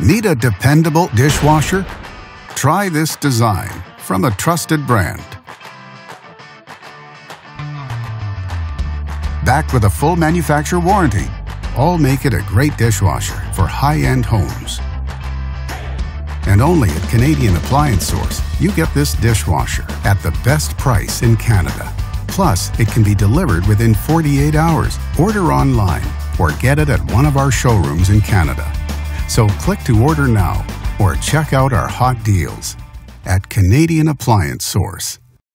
Need a dependable dishwasher? Try this design from a trusted brand. Backed with a full manufacturer warranty, all make it a great dishwasher for high-end homes. And only at Canadian Appliance Source, you get this dishwasher at the best price in Canada. Plus, it can be delivered within 48 hours. Order online or get it at one of our showrooms in Canada. So click to order now or check out our hot deals at Canadian Appliance Source.